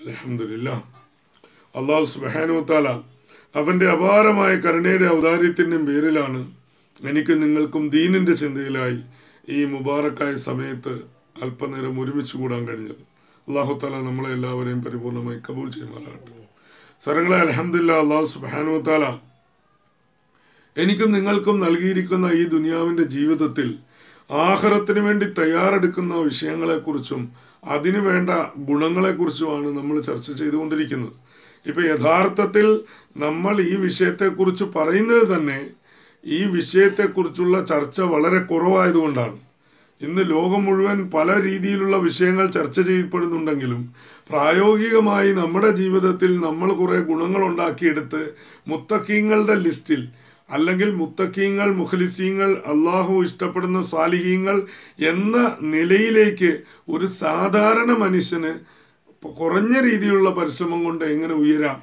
അലഹമില്ല അള്ളാഹു സുബാനുത്താല അവന്റെ അപാരമായ കരുണയുടെ ഔദാര്യത്തിന്റെയും പേരിലാണ് എനിക്ക് നിങ്ങൾക്കും ദീനിന്റെ ചിന്തയിലായി ഈ മുബാറക്കായ സമയത്ത് അല്പനേരം ഒരുമിച്ച് കൂടാൻ കഴിഞ്ഞത്. അള്ളാഹു താല നമ്മളെ എല്ലാവരെയും പരിപൂർണമായി കബൂൽ ചെയ്യുമാറാകട്ടെ. സ്വരങ്ങളെ അലഹമില്ല അള്ളാഹു സുബാനുത്താല എനിക്കും നിങ്ങൾക്കും നൽകിയിരിക്കുന്ന ഈ ദുനിയാവിന്റെ ജീവിതത്തിൽ ആഹാരത്തിന് വേണ്ടി തയ്യാറെടുക്കുന്ന വിഷയങ്ങളെക്കുറിച്ചും അതിനു വേണ്ട ഗുണങ്ങളെക്കുറിച്ചുമാണ് നമ്മൾ ചർച്ച ചെയ്തുകൊണ്ടിരിക്കുന്നത്. ഇപ്പം യഥാർത്ഥത്തിൽ നമ്മൾ ഈ വിഷയത്തെക്കുറിച്ച് പറയുന്നത് തന്നെ ഈ വിഷയത്തെക്കുറിച്ചുള്ള ചർച്ച വളരെ കുറവായതുകൊണ്ടാണ്. ഇന്ന് ലോകം മുഴുവൻ പല രീതിയിലുള്ള വിഷയങ്ങൾ ചർച്ച ചെയ്യപ്പെടുന്നുണ്ടെങ്കിലും പ്രായോഗികമായി നമ്മുടെ ജീവിതത്തിൽ നമ്മൾ കുറേ ഗുണങ്ങൾ ഉണ്ടാക്കിയെടുത്ത് മുത്തക്കീങ്ങളുടെ ലിസ്റ്റിൽ അല്ലെങ്കിൽ മുത്തക്കീങ്ങൾ മുഖലിസീങ്ങൾ അള്ളാഹു ഇഷ്ടപ്പെടുന്ന സ്വാലിഹീങ്ങൾ എന്ന നിലയിലേക്ക് ഒരു സാധാരണ മനുഷ്യന് കുറഞ്ഞ രീതിയിലുള്ള പരിശ്രമം കൊണ്ട് എങ്ങനെ ഉയരാം?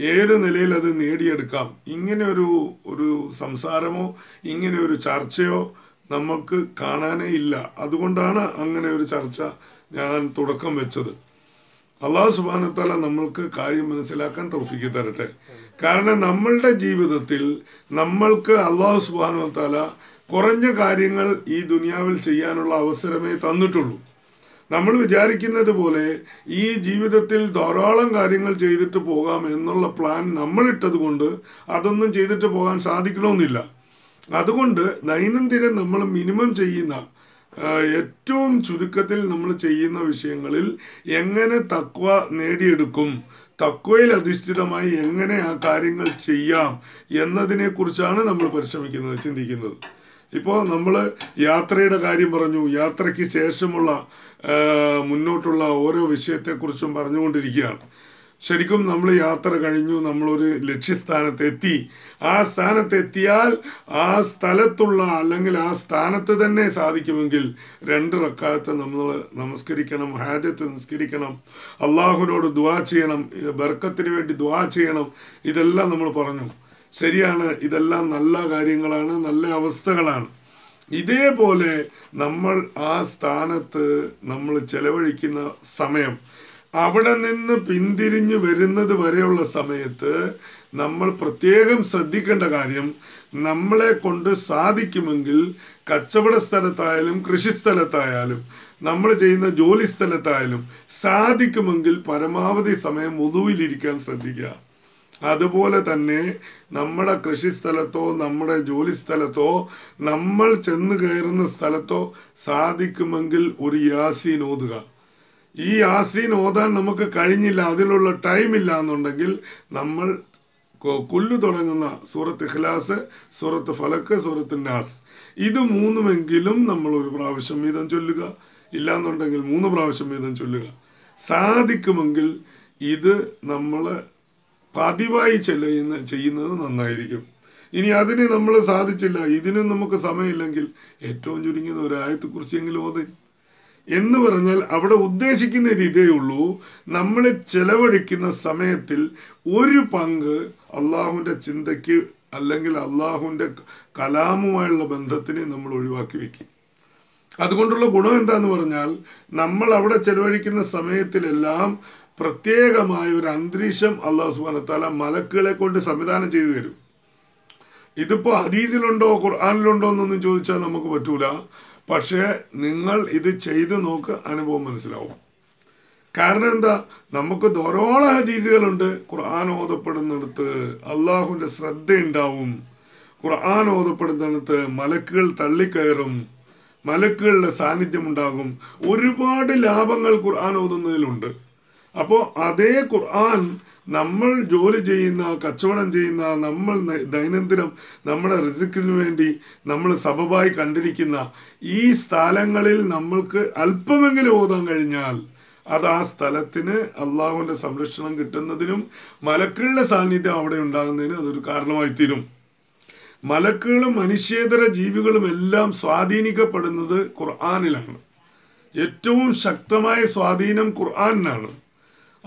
ഏത് നിലയിൽ അത് നേടിയെടുക്കാം? ഇങ്ങനെ ഒരു ഒരു സംസാരമോ ഇങ്ങനെ ഒരു ചർച്ചയോ നമുക്ക് കാണാനേ ഇല്ല. അതുകൊണ്ടാണ് അങ്ങനെ ഒരു ചർച്ച ഞാൻ തുടക്കം വെച്ചത്. അള്ളാഹു സുബാനത്താല നമ്മൾക്ക് കാര്യം മനസ്സിലാക്കാൻ തോഫിക്ക് തരട്ടെ. കാരണം നമ്മളുടെ ജീവിതത്തിൽ നമ്മൾക്ക് അള്ളാഹു സുബാനത്താല കുറഞ്ഞ കാര്യങ്ങൾ ഈ ദുനിയാവിൽ ചെയ്യാനുള്ള അവസരമേ തന്നിട്ടുള്ളൂ. നമ്മൾ വിചാരിക്കുന്നത് പോലെ ഈ ജീവിതത്തിൽ ധാരാളം കാര്യങ്ങൾ ചെയ്തിട്ട് പോകാം എന്നുള്ള പ്ലാൻ നമ്മളിട്ടത് കൊണ്ട് അതൊന്നും ചെയ്തിട്ട് പോകാൻ സാധിക്കണമെന്നില്ല. അതുകൊണ്ട് ദൈനംദിനം നമ്മൾ മിനിമം ചെയ്യുന്ന ഏറ്റവും ചുരുക്കത്തിൽ നമ്മൾ ചെയ്യുന്ന വിഷയങ്ങളിൽ എങ്ങനെ തക്വ നേടിയെടുക്കും തക്വയിൽ അധിഷ്ഠിതമായി എങ്ങനെ ആ കാര്യങ്ങൾ ചെയ്യാം എന്നതിനെ കുറിച്ചാണ് നമ്മൾ പരിശ്രമിക്കുന്നത് ചിന്തിക്കുന്നത്. ഇപ്പോൾ നമ്മൾ യാത്രയുടെ കാര്യം പറഞ്ഞു യാത്രയ്ക്ക് ശേഷമുള്ള മുന്നോട്ടുള്ള ഓരോ വിഷയത്തെക്കുറിച്ചും പറഞ്ഞുകൊണ്ടിരിക്കുകയാണ്. ശരിക്കും നമ്മൾ യാത്ര കഴിഞ്ഞു നമ്മളൊരു ലക്ഷ്യസ്ഥാനത്ത് എത്തി ആ സ്ഥാനത്ത് എത്തിയാൽ ആ സ്ഥലത്തുള്ള അല്ലെങ്കിൽ ആ സ്ഥാനത്ത് തന്നെ സാധിക്കുമെങ്കിൽ രണ്ട് റക്കാലത്ത് നമ്മൾ നമസ്കരിക്കണം ഹാജത്ത് നിസ്കരിക്കണം അള്ളാഹുവിനോട് ദ്വാ ചെയ്യണം ബർക്കത്തിന് വേണ്ടി ദ്വാ ചെയ്യണം. ഇതെല്ലാം നമ്മൾ പറഞ്ഞു. ശരിയാണ് ഇതെല്ലാം നല്ല കാര്യങ്ങളാണ് നല്ല അവസ്ഥകളാണ്. ഇതേപോലെ നമ്മൾ ആ സ്ഥാനത്ത് നമ്മൾ ചെലവഴിക്കുന്ന സമയം അവിടെ നിന്ന് പിന്തിരിഞ്ഞു വരുന്നത് വരെയുള്ള സമയത്ത് നമ്മൾ പ്രത്യേകം ശ്രദ്ധിക്കേണ്ട കാര്യം നമ്മളെ കൊണ്ട് സാധിക്കുമെങ്കിൽ കച്ചവട സ്ഥലത്തായാലും കൃഷി സ്ഥലത്തായാലും നമ്മൾ ചെയ്യുന്ന ജോലി സ്ഥലത്തായാലും സാധിക്കുമെങ്കിൽ പരമാവധി സമയം ഒതുവിലിരിക്കാൻ ശ്രദ്ധിക്കുക. അതുപോലെ തന്നെ നമ്മുടെ കൃഷി സ്ഥലത്തോ നമ്മുടെ ജോലി സ്ഥലത്തോ നമ്മൾ ചെന്ന് കയറുന്ന സ്ഥലത്തോ സാധിക്കുമെങ്കിൽ ഒരു യാസീൻ ഓതുക. ഈ ആസീൻ ഓതാൻ നമുക്ക് കഴിഞ്ഞില്ല അതിലുള്ള ടൈം ഇല്ല എന്നുണ്ടെങ്കിൽ നമ്മൾ കൊല്ലു തുടങ്ങുന്ന സൂറത്ത് ഇഖ്ലാസ് സൂറത്ത് ഫലക്ക് സൂറത്ത് നാസ്. ഇത് മൂന്നുമെങ്കിലും നമ്മൾ ഒരു പ്രാവശ്യം വീതം ചൊല്ലുക. ഇല്ലാന്നുണ്ടെങ്കിൽ മൂന്ന് പ്രാവശ്യം വീതം ചൊല്ലുക. സാധിക്കുമെങ്കിൽ ഇത് നമ്മൾ പതിവായി ചെല്ലുന്ന ചെയ്യുന്നത് നന്നായിരിക്കും. ഇനി അതിന് നമ്മൾ സാധിച്ചില്ല. ഇതിനും നമുക്ക് സമയമില്ലെങ്കിൽ ഏറ്റവും ചുരുങ്ങിയത് ഒരായത്തെക്കുറിച്ചെങ്കിലും ഓതി. എന്ന് പറഞ്ഞാൽ അവിടെ ഉദ്ദേശിക്കുന്ന രീതിയേ ഉള്ളൂ. നമ്മൾ ചെലവഴിക്കുന്ന സമയത്തിൽ ഒരു പങ്ക് അള്ളാഹുവിന്റെ ചിന്തയ്ക്ക് അല്ലെങ്കിൽ അള്ളാഹുവിന്റെ കലാമുമായുള്ള ബന്ധത്തിനെ നമ്മൾ ഒഴിവാക്കി വെക്കും അതുകൊണ്ടുള്ള ഗുണം എന്താന്ന് പറഞ്ഞാൽ നമ്മൾ അവിടെ ചെലവഴിക്കുന്ന സമയത്തിലെല്ലാം പ്രത്യേകമായ ഒരു അന്തരീക്ഷം അള്ളാഹു സുബാനത്താല മലക്കുകളെ കൊണ്ട് സംവിധാനം ചെയ്തു തരും. ഇതിപ്പോൾ അതീതിലുണ്ടോ ഖുർആാനിലുണ്ടോ എന്നൊന്നും ചോദിച്ചാൽ നമുക്ക് പറ്റൂല. പക്ഷേ നിങ്ങൾ ഇത് ചെയ്തു നോക്ക് അനുഭവം മനസ്സിലാവും. കാരണം എന്താ? നമുക്ക് ധാരാളം ഹദീസുകളുണ്ട്. ഖുർആൻ ഓതപ്പെടുന്നിടത്ത് അള്ളാഹുവിന്റെ ശ്രദ്ധയുണ്ടാവും ഖുർആൻ ഓതപ്പെടുന്നിടത്ത് മലക്കുകൾ തള്ളിക്കയറും. മലക്കുകളുടെ സാന്നിധ്യം ഉണ്ടാകും. ഒരുപാട് ലാഭങ്ങൾ ഖുർആൻ ഓതുന്നതിലുണ്ട്. അപ്പോൾ അതേ ഖുർആൻ നമ്മൾ ജോലി ചെയ്യുന്ന കച്ചവടം ചെയ്യുന്ന നമ്മൾ ദൈനംദിനം നമ്മുടെ റിസിക്കിന് വേണ്ടി നമ്മൾ സബബായി കണ്ടിരിക്കുന്ന ഈ സ്ഥലങ്ങളിൽ നമ്മൾക്ക് അല്പമെങ്കിലും ഓതാൻ കഴിഞ്ഞാൽ അത് ആ സ്ഥലത്തിന് അള്ളാഹുവിന്റെ സംരക്ഷണം കിട്ടുന്നതിനും മലക്കുകളുടെ സാന്നിധ്യം അവിടെ ഉണ്ടാകുന്നതിനും അതൊരു കാരണമായി തീരും. മലക്കുകളും മനുഷ്യേതര ജീവികളും എല്ലാം സ്വാധീനിക്കപ്പെടുന്നത് ഖുർആാനിലാണ്. ഏറ്റവും ശക്തമായ സ്വാധീനം ഖുർആാനിനാണ്.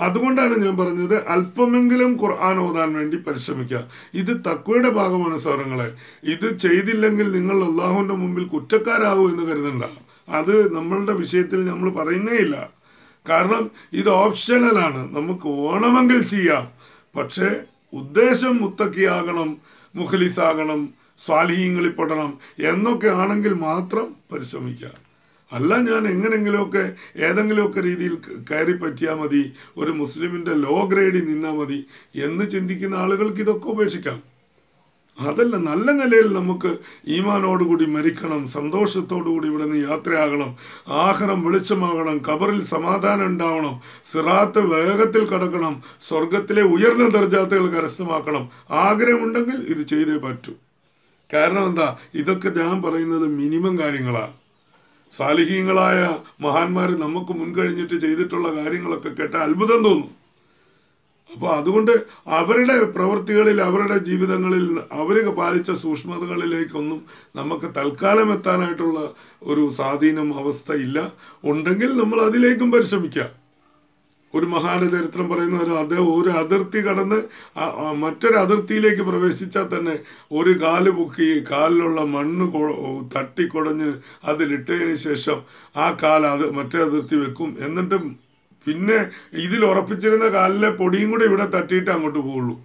അതുകൊണ്ടാണ് ഞാൻ പറഞ്ഞത് അല്പമെങ്കിലും ഖുർആൻ ഓതാൻ വേണ്ടി പരിശ്രമിക്കുക. ഇത് തക്വയുടെ ഭാഗമാണ് സ്വരങ്ങളെ ഇത് ചെയ്തില്ലെങ്കിൽ നിങ്ങൾ അള്ളാഹുവിന്റെ മുമ്പിൽ കുറ്റക്കാരാകും എന്ന് കരുതണ്ട. അത് നമ്മളുടെ വിഷയത്തിൽ നമ്മൾ പറയുന്നേ ഇല്ല കാരണം ഇത് ഓപ്ഷണലാണ് നമുക്ക് ഓണമെങ്കിൽ ചെയ്യാം. പക്ഷേ ഉദ്ദേശം മുത്തക്കിയാകണം മുഖലിസാകണം സ്വാലിഹീങ്ങളിൽപ്പെടണം എന്നൊക്കെ ആണെങ്കിൽ മാത്രം പരിശ്രമിക്കുക അല്ല ഞാൻ എങ്ങനെങ്കിലുമൊക്കെ ഏതെങ്കിലുമൊക്കെ രീതിയിൽ കയറി പറ്റിയാൽ മതി ഒരു മുസ്ലിമിന്റെ ലോ ഗ്രേഡിൽ നിന്നാൽ മതി എന്ന് ചിന്തിക്കുന്ന ആളുകൾക്ക് ഇതൊക്കെ ഉപേക്ഷിക്കാം. അതല്ല നല്ല നിലയിൽ നമുക്ക് ഈമാനോടുകൂടി മരിക്കണം സന്തോഷത്തോടുകൂടി ഇവിടെ നിന്ന് യാത്രയാകണം ആഹാരം വെളിച്ചമാകണം കബറിൽ സമാധാനം ഉണ്ടാവണം സിറാത്ത് വേഗത്തിൽ കടക്കണം സ്വർഗത്തിലെ ഉയർന്ന ദർജാത്തുകൾ കരസ്ഥമാക്കണം. ആഗ്രഹമുണ്ടെങ്കിൽ ഇത് ചെയ്തേ പറ്റൂ. കാരണം എന്താ? ഇതൊക്കെ ഞാൻ പറയുന്നത് മിനിമം കാര്യങ്ങളാണ് സാലിഹീങ്ങളായ മഹാന്മാർ നമുക്ക് മുൻകഴിഞ്ഞിട്ട് ചെയ്തിട്ടുള്ള കാര്യങ്ങളൊക്കെ കേട്ട അത്ഭുതം തോന്നും. അപ്പോൾ അതുകൊണ്ട് അവരുടെ പ്രവൃത്തികളിൽ അവരുടെ ജീവിതങ്ങളിൽ അവർ പാലിച്ച സൂക്ഷ്മതകളിലേക്കൊന്നും നമുക്ക് തൽക്കാലം എത്താനായിട്ടുള്ള ഒരു സ്വാധീനം അവസ്ഥ ഇല്ല. ഉണ്ടെങ്കിൽ നമ്മൾ അതിലേക്കും പരിശ്രമിക്കാം. ഒരു മഹാന ചരിത്രം പറയുന്ന ഒരു അദ്ദേഹം ഒരു അതിർത്തി കടന്ന് മറ്റൊരു അതിർത്തിയിലേക്ക് പ്രവേശിച്ചാൽ തന്നെ ഒരു കാൽ പൊക്കി കാലിലുള്ള മണ്ണ് തട്ടിക്കുടഞ്ഞ് അതിലിട്ടതിന് ശേഷം ആ കാൽ അത് മറ്റേ അതിർത്തി വെക്കും. എന്നിട്ടും പിന്നെ ഇതിൽ ഉറപ്പിച്ചിരുന്ന കാലിലെ പൊടിയും കൂടി ഇവിടെ തട്ടിയിട്ട് അങ്ങോട്ട് പോവുള്ളൂ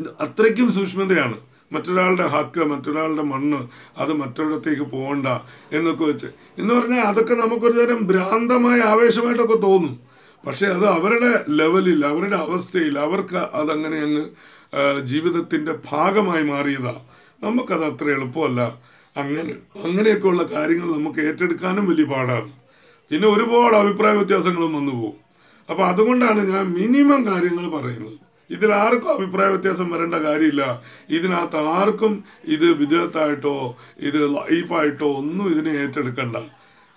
ഇത് അത്രയ്ക്കും സൂക്ഷ്മതയാണ്. മറ്റൊരാളുടെ ഹക്ക് മറ്റൊരാളുടെ മണ്ണ് അത് മറ്റൊരിടത്തേക്ക് പോകണ്ട എന്നൊക്കെ വെച്ച്. എന്ന് പറഞ്ഞാൽ അതൊക്കെ നമുക്കൊരു തരം ഭ്രാന്തമായ ആവേശമായിട്ടൊക്കെ തോന്നും. പക്ഷെ അത് അവരുടെ ലെവലിൽ അവരുടെ അവസ്ഥയിൽ അവർക്ക് അതങ്ങനെ അങ്ങ് ജീവിതത്തിന്റെ ഭാഗമായി മാറിയതാ. നമുക്കത് അത്ര എളുപ്പമല്ല. അങ്ങനെ അങ്ങനെയൊക്കെയുള്ള കാര്യങ്ങൾ നമുക്ക് ഏറ്റെടുക്കാനും വലിയ പാടാണ്. പിന്നെ ഒരുപാട് അഭിപ്രായ വ്യത്യാസങ്ങളും വന്നു പോകും. അപ്പോൾ അതുകൊണ്ടാണ് ഞാൻ മിനിമം കാര്യങ്ങൾ പറയുന്നത്. ഇതിൽ ആർക്കും അഭിപ്രായ വ്യത്യാസം വരേണ്ട കാര്യമില്ല. ഇതിനകത്ത് ആർക്കും ഇത് വിദേഹത്തായിട്ടോ ഇത് ലൈഫായിട്ടോ ഒന്നും ഇതിനെ ഏറ്റെടുക്കണ്ട.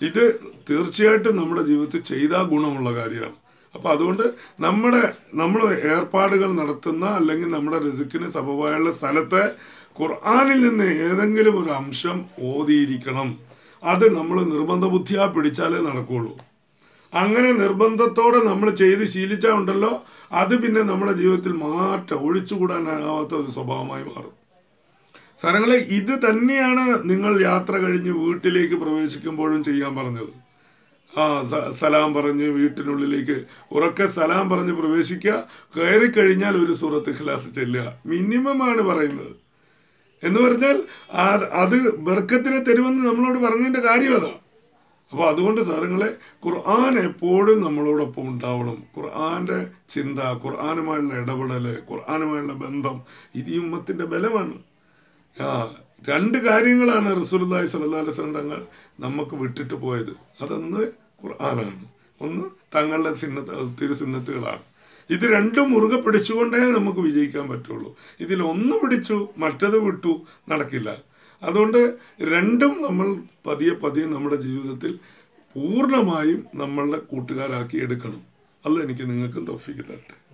ഇത് തീർച്ചയായിട്ടും നമ്മുടെ ജീവിതത്തിൽ ചെയ്താൽ ഗുണമുള്ള കാര്യമാണ്. അപ്പോൾ അതുകൊണ്ട് നമ്മുടെ നമ്മൾ ഏർപ്പാടുകൾ നടത്തുന്ന അല്ലെങ്കിൽ നമ്മുടെ റിസുക്കിന് സഭവായുള്ള സ്ഥലത്തെ ഖുർആാനിൽ നിന്ന് ഏതെങ്കിലും ഒരു അംശം ഓതിയിരിക്കണം. അത് നമ്മൾ നിർബന്ധ ബുദ്ധിയാ പിടിച്ചാലേ നടക്കുകയുള്ളൂ അങ്ങനെ നിർബന്ധത്തോടെ നമ്മൾ ചെയ്ത് ശീലിച്ചാൽ ഉണ്ടല്ലോ അത് പിന്നെ നമ്മുടെ ജീവിതത്തിൽ മാറ്റം ഒഴിച്ചുകൂടാനാകാത്ത ഒരു സ്വഭാവമായി മാറും. സാറങ്ങളെ ഇത് തന്നെയാണ് നിങ്ങൾ യാത്ര കഴിഞ്ഞ് വീട്ടിലേക്ക് പ്രവേശിക്കുമ്പോഴും ചെയ്യാൻ പറഞ്ഞത്. ആ സലാം പറഞ്ഞ് വീട്ടിനുള്ളിലേക്ക് ഉറക്കെ സലാം പറഞ്ഞ് പ്രവേശിക്കുക കയറി കഴിഞ്ഞാൽ ഒരു സൂറത്ത് ഖിലാസ് ചെല്ലുക. ആണ് പറയുന്നത്. എന്ന് പറഞ്ഞാൽ അത് ബർക്കത്തിനെ തരുമെന്ന് നമ്മളോട് പറഞ്ഞതിന്റെ കാര്യം അതാ. അപ്പോൾ അതുകൊണ്ട് സാറുങ്ങളെ ഖുർആൻ എപ്പോഴും നമ്മളോടൊപ്പം ഉണ്ടാവണം. ഖുർആന്റെ ചിന്ത ഖുർആനുമായുള്ള ഇടപെടൽ ഖുർആനുമായുള്ള ബന്ധം ഇത് ഈ ഉമ്മത്തിന്റെ ബലമാണ്. ആ രണ്ട് കാര്യങ്ങളാണ് റസൂലുള്ളാഹി സ്വല്ലല്ലാഹു അലൈഹി തങ്ങൾ നമുക്ക് വിട്ടിട്ട് പോയത്. അതൊന്ന് ഖുർആനാണ്. ഒന്ന് തങ്ങളുടെ സിന്നത്ത് തിരുസിന്നത്തുകളാണ് ഇത് രണ്ടും മുറുകെ പിടിച്ചുകൊണ്ടേ നമുക്ക് വിജയിക്കാൻ പറ്റുള്ളൂ. ഇതിൽ ഒന്ന് പിടിച്ചു മറ്റത് വിട്ടു നടക്കില്ല. അതുകൊണ്ട് രണ്ടും നമ്മൾ പതിയെ പതിയെ നമ്മുടെ ജീവിതത്തിൽ പൂർണമായും നമ്മളുടെ കൂട്ടുകാരാക്കി എടുക്കണം. അല്ല എനിക്ക് നിങ്ങൾക്കും തോഫിക്ക് തരട്ടെ.